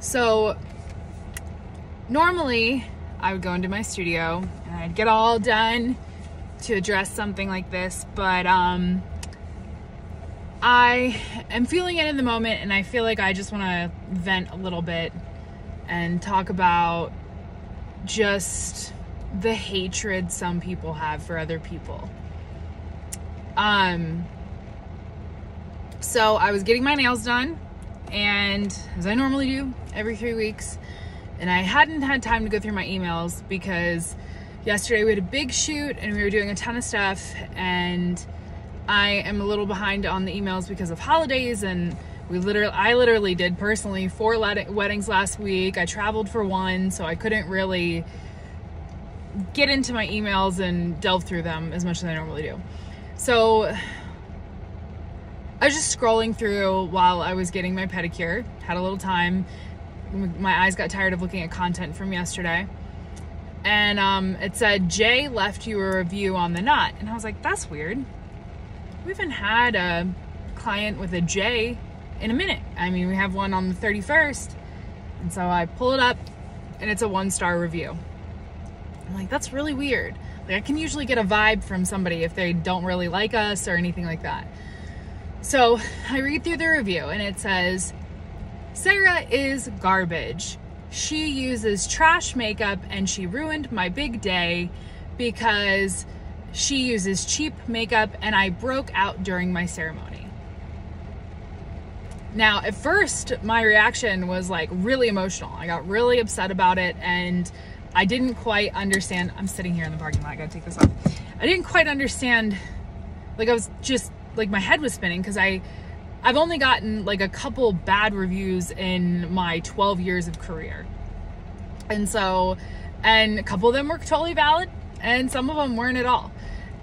So normally I would go into my studio and I'd get all done to address something like this, but um, I am feeling it in the moment and I feel like I just want to vent a little bit and talk about just the hatred some people have for other people. Um so I was getting my nails done and as I normally do every 3 weeks and I hadn't had time to go through my emails because yesterday we had a big shoot and we were doing a ton of stuff and I am a little behind on the emails because of holidays and we literally I literally did personally four weddings last week. I traveled for one, so I couldn't really get into my emails and delve through them as much as I normally do. So I was just scrolling through while I was getting my pedicure, had a little time. My eyes got tired of looking at content from yesterday. And um, it said, Jay left you a review on the knot. And I was like, that's weird. We haven't had a client with a J in a minute. I mean, we have one on the 31st. And so I pull it up and it's a one star review. I'm like, that's really weird. Like, I can usually get a vibe from somebody if they don't really like us or anything like that. So I read through the review and it says, Sarah is garbage. She uses trash makeup and she ruined my big day because she uses cheap makeup and I broke out during my ceremony. Now, at first, my reaction was like really emotional. I got really upset about it and I didn't quite understand. I'm sitting here in the parking lot. I gotta take this off. I didn't quite understand. Like, I was just like, my head was spinning because I. I've only gotten like a couple bad reviews in my 12 years of career. And so, and a couple of them were totally valid, and some of them weren't at all.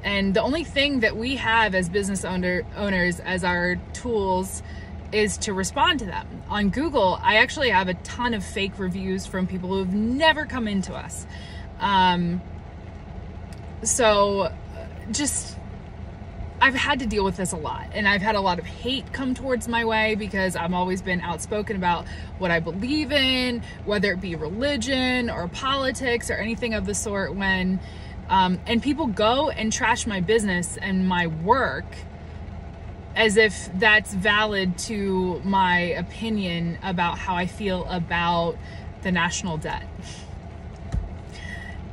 And the only thing that we have as business owner owners as our tools is to respond to them. On Google, I actually have a ton of fake reviews from people who've never come into us. Um, so just I've had to deal with this a lot and I've had a lot of hate come towards my way because I've always been outspoken about what I believe in, whether it be religion or politics or anything of the sort when um, and people go and trash my business and my work as if that's valid to my opinion about how I feel about the national debt.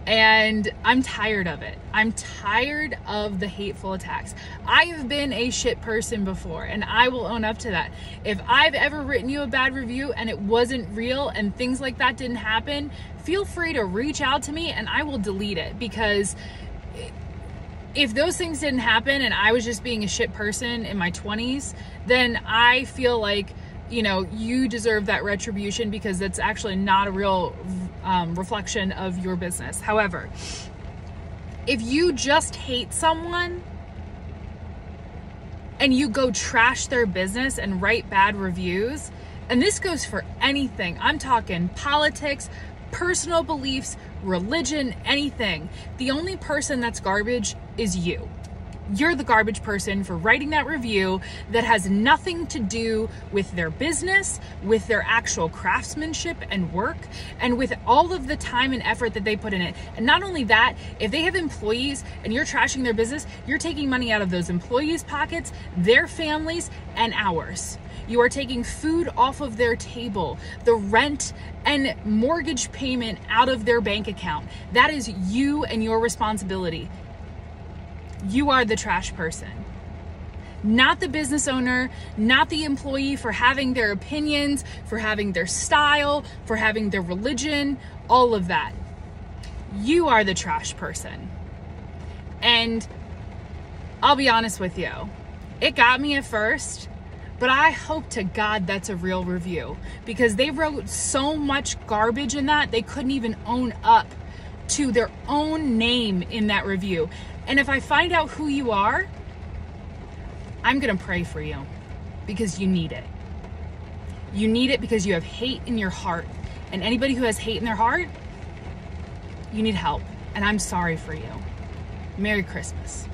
And I'm tired of it. I'm tired of the hateful attacks. I have been a shit person before, and I will own up to that. If I've ever written you a bad review and it wasn't real and things like that didn't happen, feel free to reach out to me and I will delete it because if those things didn't happen and I was just being a shit person in my 20s, then I feel like you know, you deserve that retribution because that's actually not a real um, reflection of your business. However, if you just hate someone and you go trash their business and write bad reviews, and this goes for anything, I'm talking politics, personal beliefs, religion, anything, the only person that's garbage is you you're the garbage person for writing that review that has nothing to do with their business, with their actual craftsmanship and work, and with all of the time and effort that they put in it. And not only that, if they have employees and you're trashing their business, you're taking money out of those employees' pockets, their families, and ours. You are taking food off of their table, the rent and mortgage payment out of their bank account. That is you and your responsibility you are the trash person. Not the business owner, not the employee for having their opinions, for having their style, for having their religion, all of that. You are the trash person. And I'll be honest with you, it got me at first, but I hope to God that's a real review because they wrote so much garbage in that they couldn't even own up to their own name in that review. And if I find out who you are, I'm going to pray for you because you need it. You need it because you have hate in your heart. And anybody who has hate in their heart, you need help. And I'm sorry for you. Merry Christmas.